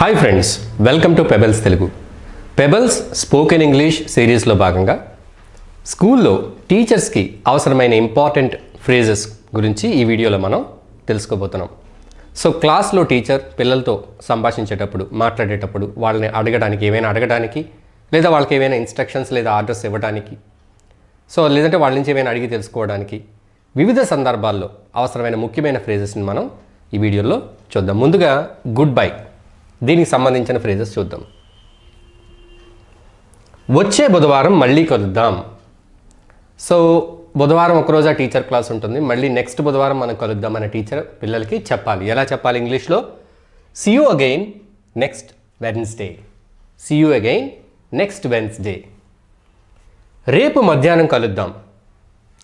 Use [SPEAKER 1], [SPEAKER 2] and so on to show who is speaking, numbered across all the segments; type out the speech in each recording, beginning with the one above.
[SPEAKER 1] Hi friends welcome to Pebbles Telugu Pebbles spoken English సిరీస్లో భాగంగా స్కూల్లో టీచర్స్కి అవసరమైన ఇంపార్టెంట్ ఫ్రేజెస్ గురించి ఈ వీడియోలో మనం తెలుసుకోబోతున్నాం. సో క్లాస్లో టీచర్ పిల్లలతో సంభాషించేటప్పుడు మాట్లాడేటప్పుడు వాళ్ళని అడగడానికి ఏమైనా అడగడానికి లేదా వాళ్ళకి ఏమైనా ఇన్స్ట్రక్షన్స్ లేదా ఆర్డర్స్ ఇవ్వడానికి సో లేదంటే వాళ్ళ నుంచి ఏమైనా అడిగి తెలుసుకోవడానికి వివిధ సందర్భాల్లో అవసరమైన ముఖ్యమైన ఫ్రేజెస్ని మనం ఈ వీడియోలో చూద్దాం. ముందుగా గుడ్ బై దీనికి సంబంధించిన ఫ్రేజెస్ చూద్దాం. వచ్చే బుధవారం మళ్ళీ కలుద్దాం. సో బుధవారం ఒకరోజు ఆ టీచర్ క్లాస్ ఉంటుంది. మళ్ళీ నెక్స్ట్ బుధవారం మనం కలుద్దాం అనే టీచర్ పిల్లలకి చెప్పాలి. ఎలా చెప్పాలి ఇంగ్లీష్లో? See you again next Wednesday see you again next Wednesday రేపు మధ్యాహ్నం కలుద్దాం.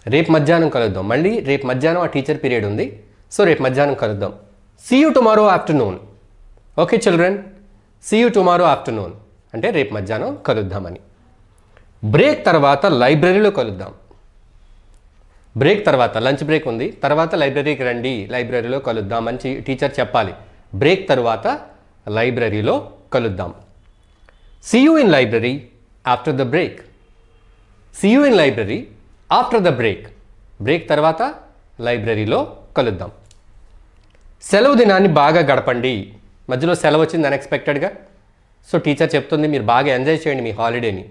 [SPEAKER 1] రేపు మధ్యాహ్నం కలుద్దాం. మళ్ళీ రేపు మధ్యాహ్నం ఆ టీచర్ పీరియడ్ ఉంది. సో రేపు మధ్యాహ్నం కలుద్దాం. See you tomorrow afternoon okay children see you tomorrow afternoon అంటే రేపు మధ్యాహ్నం కలుద్దామని. బ్రేక్ తర్వాత లైబ్రరీలో కలుద్దాం. బ్రేక్ తర్వాత లంచ్ బ్రేక్ ఉంది. తర్వాత లైబ్రరీకి రండి. లైబ్రరీలో కలుద్దాం అని టీచర్ చెప్పాలి. బ్రేక్ తర్వాత లైబ్రరీలో కలుద్దాం. See you in library after the break see you in library after the break break తర్వాత లైబ్రరీలో కలుద్దాం. సెలవు దినాన్ని బాగా గడపండి. మధ్యలో సెలవు వచ్చింది అన్ఎక్స్పెక్టెడ్గా సో టీచర్ చెప్తుంది మీరు బాగా ఎంజాయ్ చేయండి మీ హాలిడేని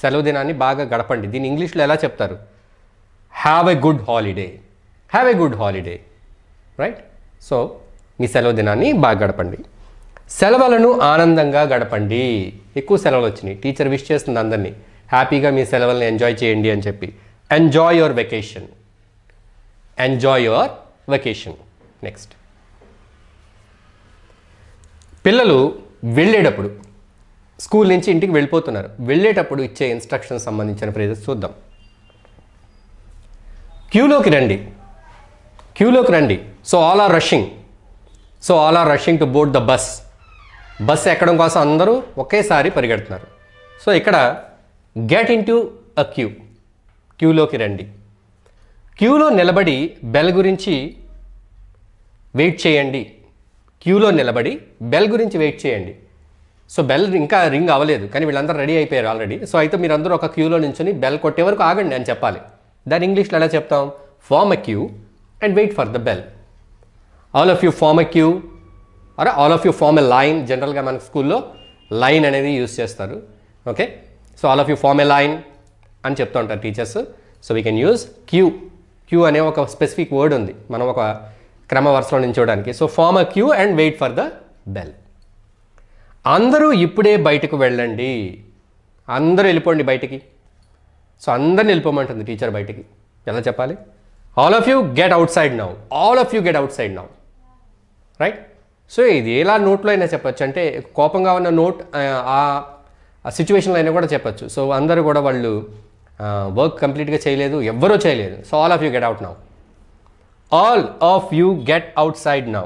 [SPEAKER 1] సెలవు దినాన్ని బాగా గడపండి. దీన్ని ఇంగ్లీష్లో ఎలా చెప్తారు? Have a good holiday have a good holiday right so మీ సెలవు దినాన్ని బాగా గడపండి. సెలవులను ఆనందంగా గడపండి. ఎక్కువ సెలవులు వచ్చినాయి. టీచర్ విష్ చేస్తుంది అందరినీ. హ్యాపీగా మీ సెలవులను ఎంజాయ్ చేయండి అని చెప్పి. Enjoy your vacation enjoy your vacation next పిల్లలు వెళ్ళేటప్పుడు స్కూల్ నుంచి ఇంటికి వెళ్ళిపోతున్నారు. వెళ్ళేటప్పుడు ఇచ్చే ఇన్స్ట్రక్షన్ సంబంధించిన ఫ్రేజెస్ చూద్దాం. క్యూలోకి రండి. క్యూలోకి రండి. So all are rushing so all are rushing to board the bus bus ఎక్కడం కోసం అందరూ ఒకేసారి పరిగెడుతున్నారు. సో ఇక్కడ get in to a queue. క్యూలోకి రండి. క్యూలో నిలబడి బెల్ గురించి వెయిట్ చేయండి. క్యూలో నిలబడి బెల్ గురించి వెయిట్ చేయండి. సో బెల్ ఇంకా రింగ్ అవ్వలేదు కానీ వీళ్ళందరూ రెడీ అయిపోయారు ఆల్రెడీ. సో అయితే మీరందరూ ఒక క్యూలో నించుని బెల్ కొట్టే వరకు ఆగండి అని చెప్పాలి. దాని ఇంగ్లీష్లో ఎలా చెప్తాం? Form a queue and wait for the bell. All of you form a queue. అరే all of you form a line. జనరల్గా మన స్కూల్లో లైన్ అనేది యూస్ చేస్తారు. Okay? So all of you form a line అని చెప్తూ ఉంటారు teachers so we can use queue queue అనే ఒక స్పెసిఫిక్ వర్డ్ ఉంది. మనం ఒక క్రమ వరుసలో నించోడానికి. So form a queue and wait for the bell అందరూ ఇప్పుడే బయటకు వెళ్ళండి. అందరూ వెళ్ళిపోండి బయటికి. సో అందరిని వెళ్ళిపోమంటుంది టీచర్ బయటికి. ఎలా చెప్పాలి? All of you get outside now all of you get outside now right so ఇది ఎలా నోట్లో అయినా చెప్పచ్చు. అంటే కోపంగా ఉన్న నోట్ ఆ సిచ్యువేషన్లో అయినా కూడా చెప్పొచ్చు. సో అందరూ కూడా వాళ్ళు వర్క్ కంప్లీట్గా చేయలేదు ఎవ్వరూ చేయలేదు. So all of you get out now all of you get outside now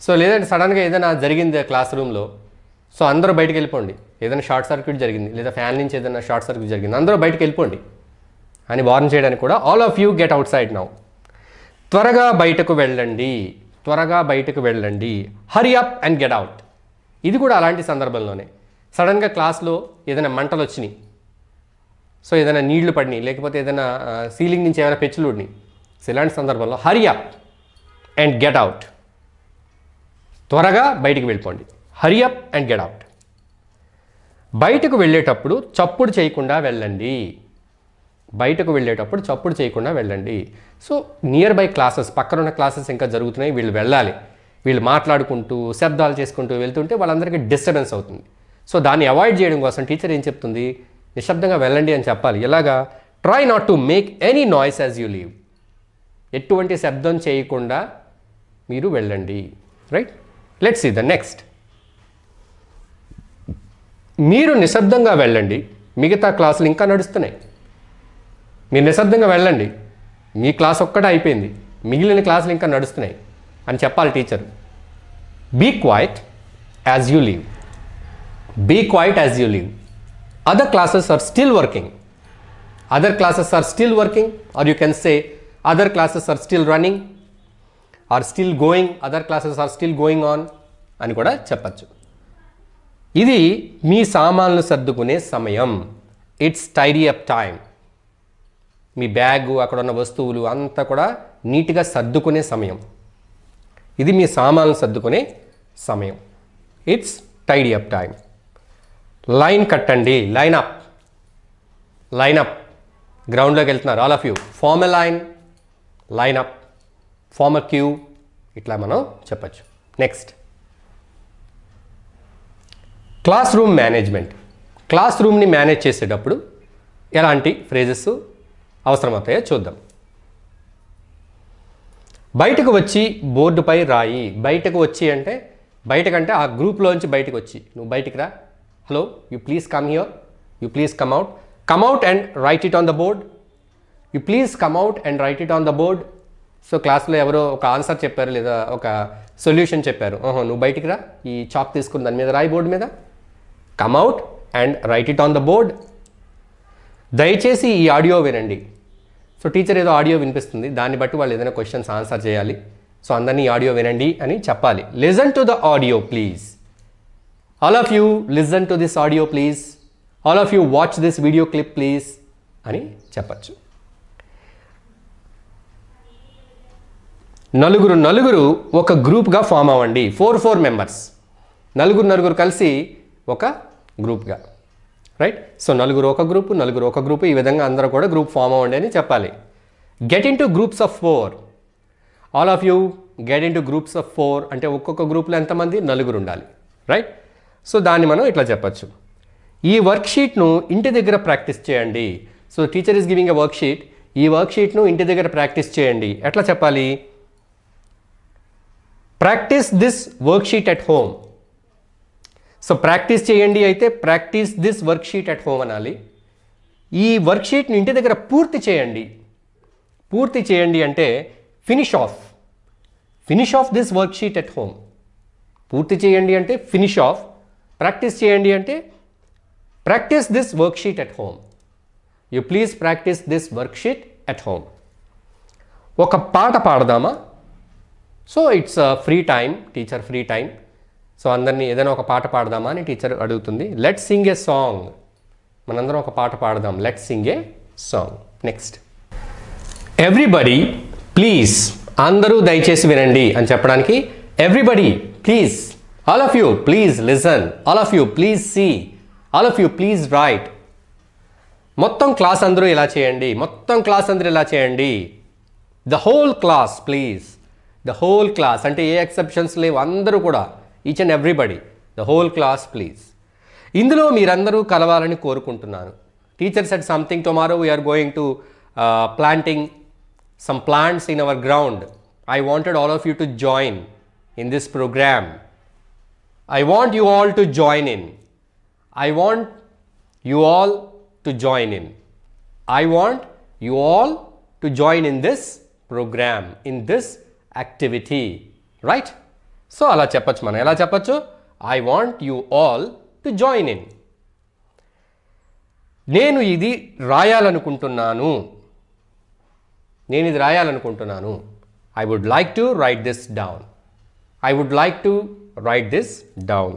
[SPEAKER 1] so లేదంటే సడన్గా ఏదైనా జరిగింది క్లాస్ రూమ్లో సో అందరూ బయటకు వెళ్ళిపోండి. ఏదైనా షార్ట్ సర్క్యూట్ జరిగింది లేదా ఫ్యాన్ నుంచి ఏదైనా షార్ట్ సర్క్యూట్ జరిగింది అందరూ బయటకు వెళ్ళిపోండి. అని వార్న్ చేయడానికి కూడా all of you get outside now త్వరగా బయటకు వెళ్ళండి. త్వరగా బయటకు వెళ్ళండి. Hurry up and get out ఇది కూడా అలాంటి సందర్భంలోనే. సడన్గా క్లాస్లో ఏదైనా మంటలు వచ్చినాయి సో ఏదైనా నీళ్ళు పడినాయి లేకపోతే ఏదైనా సీలింగ్ నుంచి ఏమైనా పెచ్చులు ఉడినాయి సో ఇలాంటి సందర్భంలో hurry up and get out. త్వరగా బయటికి వెళ్ళిపోండి. Hurry up and get out. బయటకు వెళ్ళేటప్పుడు చప్పుడు చేయకుండా వెళ్ళండి. బయటకు వెళ్ళేటప్పుడు చప్పుడు చేయకుండా వెళ్ళండి. సో నియర్ బై క్లాసెస్ పక్కన ఉన్న క్లాసెస్ ఇంకా జరుగుతున్నాయి వీళ్ళు వెళ్ళాలి. వీళ్ళు మాట్లాడుకుంటూ శబ్దాలు చేసుకుంటూ వెళ్తుంటే వాళ్ళందరికీ డిస్టర్బెన్స్ అవుతుంది. సో దాన్ని అవాయిడ్ చేయడం కోసం టీచర్ ఏం చెప్తుంది? నిశ్శబ్దంగా వెళ్ళండి అని చెప్పాలి. ఎలాగా? Try not to make any noise as you leave ఎటువంటి శబ్దం చేయకుండా మీరు వెళ్ళండి. Right let's see the next మీరు నిశ్శబ్దంగా వెళ్ళండి. మిగతా క్లాసులు ఇంకా నడుస్తున్నాయి. మీరు నిశ్శబ్దంగా వెళ్ళండి. మీ క్లాస్ ఒక్కటే అయిపోయింది. మిగిలిన క్లాసులు ఇంకా నడుస్తున్నాయి అని చెప్పాలి teacher. Be quiet as you leave be quiet as you leave other classes are still working other classes are still working or you can say other classes are still running or still going other classes are still going on అని కూడా చెప్పచ్చు. ఇది మీ సామాన్లు సర్దుకునే సమయం. It's tidy up time మీ bag అక్కడ ఉన్న వస్తువులు అంతా కూడా నీట్గా సర్దుకునే సమయం. ఇది మీ సామాన్లు సర్దుకునే సమయం. It's tidy up time line కట్టండి. లైన్ అప్ లైన్ అప్ గ్రౌండ్లోకి వెళ్తున్నారు. All of you form a line line up form a queue ఇట్లా మనం చెప్పచ్చు. Next classroom management class రూమ్ని మేనేజ్ చేసేటప్పుడు ఎలాంటి ఫ్రేజెస్ అవసరమవుతాయో చూద్దాం. బయటకు వచ్చి బోర్డుపై రాయి. బయటకు వచ్చి అంటే బయటకంటే ఆ గ్రూప్లోంచి బయటకు వచ్చి. నువ్వు బయటికి రా. Hello you please come here you please come out come out and write it on the board you please come out and write it on the board so క్లాస్లో ఎవరో ఒక ఆన్సర్ చెప్పారు లేదా ఒక సొల్యూషన్ చెప్పారు. ఓహో నువ్వు బయటికి రా. ఈ చాక్ తీసుకుని దాని మీద రాయి బోర్డు మీద. Come out and write it on the board దయచేసి ఈ ఆడియో వినండి. సో టీచర్ ఏదో ఆడియో వినిపిస్తుంది. దాన్ని బట్టి వాళ్ళు ఏదైనా క్వశ్చన్స్ ఆన్సర్ చేయాలి. సో అందరినీ ఆడియో వినండి అని చెప్పాలి. Listen to the audio please all of you listen to this audio please all of you watch this video clip please అని చెప్పచ్చు. నలుగురు నలుగురు ఒక గ్రూప్గా ఫామ్ అవ్వండి. ఫోర్ ఫోర్ మెంబర్స్ నలుగురు నలుగురు కలిసి ఒక గ్రూప్గా రైట్ సో నలుగురు ఒక గ్రూప్ నలుగురు ఒక గ్రూప్ ఈ విధంగా అందరూ కూడా గ్రూప్ ఫామ్ అవ్వండి అని చెప్పాలి. Get into groups of four all of you get into groups of four అంటే ఒక్కొక్క గ్రూప్లో ఎంతమంది? నలుగురు ఉండాలి. రైట్ సో దాన్ని మనం ఇట్లా చెప్పచ్చు. ఈ వర్క్షీట్ను ఇంటి దగ్గర ప్రాక్టీస్ చేయండి. So teacher is giving a worksheet ఈ వర్క్షీట్ను ఇంటి దగ్గర ప్రాక్టీస్ చేయండి. ఎట్లా చెప్పాలి? Practice this worksheet at home so practice చేయండి అయితే practice this worksheet at home అనాలి. ఈ వర్క్షీట్ని ఇంటి దగ్గర పూర్తి చేయండి. పూర్తి చేయండి అంటే finish off finish off this worksheet at home పూర్తి చేయండి అంటే ఫినిష్ ఆఫ్ ప్రాక్టీస్ చేయండి అంటే practice this worksheet at home you please practice this worksheet at home ఒక పాట పాడదామా? So it's free time teacher free time so అందరినీ ఏదైనా ఒక పాట పాడదామా అని టీచర్ అడుగుతుంది. లెట్ సింగ్ ఏ సాంగ్ మనందరం ఒక పాట పాడదాం. Let sing a song next everybody please అందరూ దయచేసి వినండి అని చెప్పడానికి everybody please all of you please listen all of you please see all of you please right మొత్తం క్లాస్ అందరూ ఇలా చేయండి. మొత్తం క్లాస్ అందరూ ఇలా చేయండి. The whole class please the whole class అంటే ఏ ఎక్సెప్షన్స్ లేవు. అందరూ కూడా Each and everybody the whole class please ఇందులో మీరందరూ కలవాలని కోరుకుంటున్నాను teacher set something tomorrow we are going to planting some plants in our ground. I wanted all of you to join in this program. I want you all to join in. I want you all to join in. I want you all to join in this program, in this activity. Right? So అలా చెప్పచ్చు మనం. ఎలా చెప్పచ్చు? I want you all to join in నేను ఇది రాయాలనుకుంటున్నాను. నేను ఇది రాయాలనుకుంటున్నాను. I would like to write this down I would like to write this down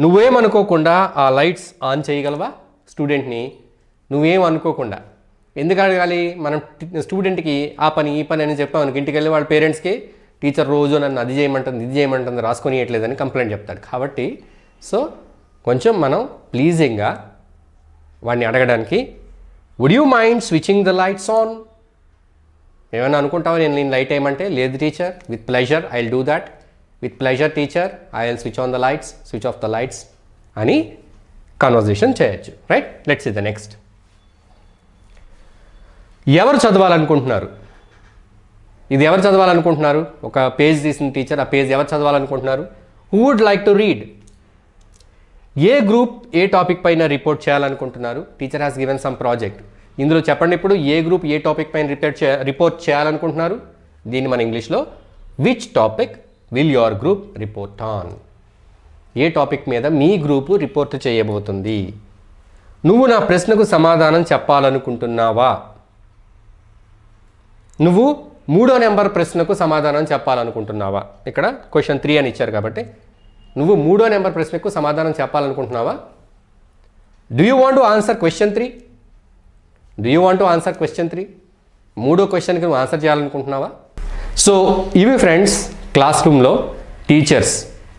[SPEAKER 1] నువ్వేమనుకోకుండా ఆ లైట్స్ ఆన్ చేయగలవా? స్టూడెంట్ని నువ్వేం అనుకోకుండా ఎందుకు అడగాలి? మనం స్టూడెంట్కి ఆ పని ఈ పని అని చెప్పాం అనుకో ఇంటికి వెళ్ళి వాళ్ళ పేరెంట్స్కి టీచర్ రోజు నన్ను అది చేయమంటుంది ఇది చేయమంటుంది రాసుకొని ఇవ్వట్లేదని కంప్లైంట్ చెప్తాడు. కాబట్టి సో కొంచెం మనం ప్లీజింగ్గా వాడిని అడగడానికి would you mind switching the lights on ఏమైనా అనుకుంటావా నేను నేను లైట్ ఏమంటే లేదు teacher with pleasure I will do that with pleasure teacher I will switch on the lights switch off the lights అని కన్వర్జేషన్ చేయొచ్చు. Right let's E the next ఎవరు చదవాలనుకుంటున్నారు? ఇది ఎవరు చదవాలనుకుంటున్నారు? ఒక పేజ్ తీసిన టీచర్ ఆ పేజ్ ఎవరు చదవాలనుకుంటున్నారు? Who would like to read A group ఏ టాపిక్ పైన రిపోర్ట్ చేయాలనుకుంటున్నారు? Teacher has given some project ఇందులో చెప్పండి ఇప్పుడు ఏ గ్రూప్ ఏ టాపిక్ పైన రిపోర్ట్ చే రిపోర్ట్ చేయాలనుకుంటున్నారు? దీన్ని మన ఇంగ్లీష్లో which topic will your group report on A topic మీద మీ గ్రూపు రిపోర్ట్ చేయబోతుంది? నువ్వు నా ప్రశ్నకు సమాధానం చెప్పాలనుకుంటున్నావా? నువ్వు మూడో నెంబర్ ప్రశ్నకు సమాధానం చెప్పాలనుకుంటున్నావా? ఇక్కడ క్వశ్చన్ త్రీ అని ఇచ్చారు కాబట్టి. నువ్వు మూడో నెంబర్ ప్రశ్నకు సమాధానం చెప్పాలనుకుంటున్నావా? Do you want to answer question three do you want to answer question three మూడో క్వశ్చన్కి నువ్వు ఆన్సర్ చేయాలనుకుంటున్నావా? సో ఇవి ఫ్రెండ్స్ క్లాస్ రూమ్లో టీచర్స్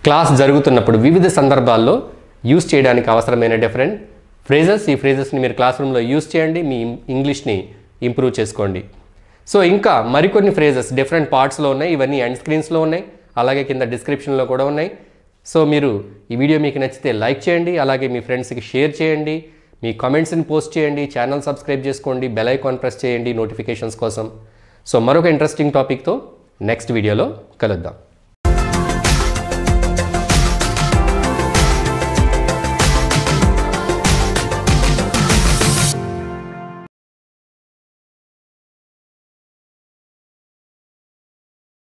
[SPEAKER 1] క్లాస్ జరుగుతున్నప్పుడు వివిధ సందర్భాల్లో యూస్ చేయడానికి అవసరమైన డిఫరెంట్ ఫ్రేజెస్ ఈ ఫ్రేజెస్ని మీరు క్లాస్ రూమ్లో యూస్ చేయండి మీ ఇంగ్లీష్ని ఇంప్రూవ్ చేసుకోండి. సో ఇంకా మరికొన్ని ఫ్రేజెస్ డిఫరెంట్ పార్ట్స్లో ఉన్నాయి. ఇవన్నీ ఎండ్ స్క్రీన్స్లో ఉన్నాయి. అలాగే కింద డిస్క్రిప్షన్లో కూడా ఉన్నాయి. సో మీరు ఈ వీడియో మీకు నచ్చితే లైక్ చేయండి. అలాగే మీ ఫ్రెండ్స్కి షేర్ చేయండి. మీ కామెంట్స్ని పోస్ట్ చేయండి. ఛానల్ సబ్స్క్రైబ్ చేసుకోండి. బెల్ ఐకాన్ ప్రెస్ చేయండి. నోటిఫికేషన్స్ కోసం. సో మరొక ఇంట్రెస్టింగ్ టాపిక్తో నెక్స్ట్ వీడియోలో కలుద్దాం.